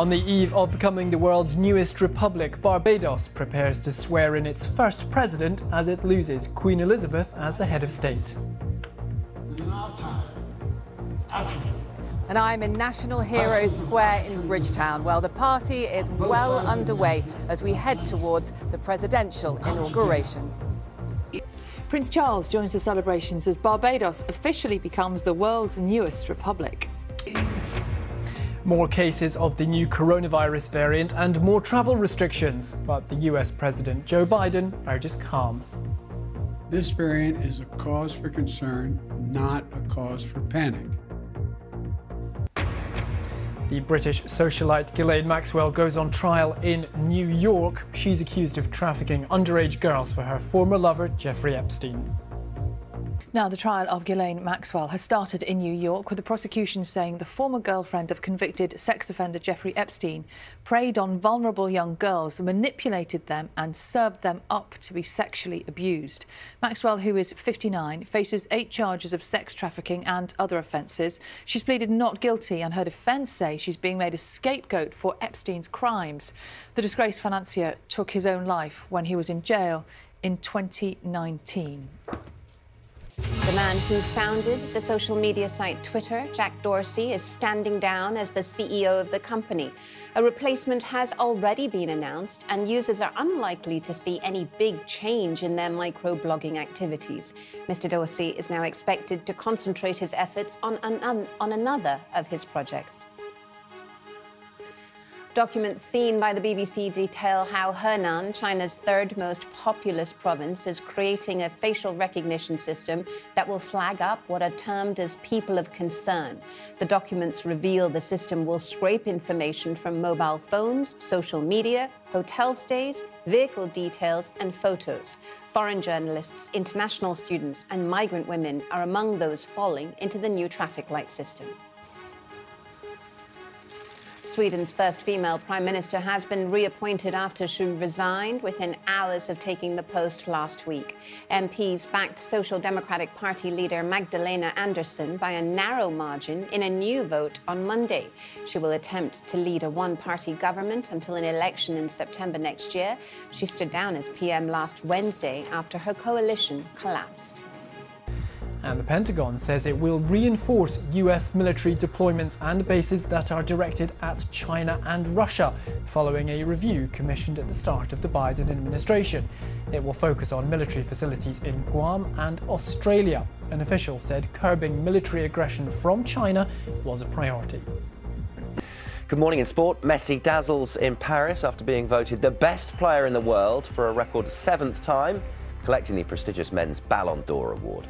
On the eve of becoming the world's newest republic, Barbados prepares to swear in its first president as it loses Queen Elizabeth as the head of state. And I'm in National Heroes Square in Bridgetown. Well, the party is well underway as we head towards the presidential inauguration. Prince Charles joins the celebrations as Barbados officially becomes the world's newest republic. More cases of the new coronavirus variant and more travel restrictions, but the US President Joe Biden urges calm. This variant is a cause for concern, not a cause for panic. The British socialite Ghislaine Maxwell goes on trial in New York. She's accused of trafficking underage girls for her former lover, Jeffrey Epstein. Now, the trial of Ghislaine Maxwell has started in New York, with the prosecution saying the former girlfriend of convicted sex offender Jeffrey Epstein preyed on vulnerable young girls, manipulated them, and served them up to be sexually abused. Maxwell, who is 59, faces eight charges of sex trafficking and other offences. She's pleaded not guilty, and her defence say she's being made a scapegoat for Epstein's crimes. The disgraced financier took his own life when he was in jail in 2019. The man who founded the social media site Twitter, Jack Dorsey, is standing down as the CEO of the company. A replacement has already been announced, and users are unlikely to see any big change in their microblogging activities. Mr. Dorsey is now expected to concentrate his efforts on, an, on another of his projects. Documents seen by the BBC detail how Henan, China's third most populous province, is creating a facial recognition system that will flag up what are termed as people of concern. The documents reveal the system will scrape information from mobile phones, social media, hotel stays, vehicle details, and photos. Foreign journalists, international students, and migrant women are among those falling into the new traffic light system. Sweden's first female prime minister has been reappointed after she resigned within hours of taking the post last week. MPs backed Social Democratic Party leader Magdalena Andersson by a narrow margin in a new vote on Monday. She will attempt to lead a one party government until an election in September next year. She stood down as PM last Wednesday after her coalition collapsed. And the Pentagon says it will reinforce US military deployments and bases that are directed at China and Russia, following a review commissioned at the start of the Biden administration. It will focus on military facilities in Guam and Australia. An official said curbing military aggression from China was a priority. Good morning in sport. Messi dazzles in Paris after being voted the best player in the world for a record seventh time, collecting the prestigious men's Ballon d'Or award.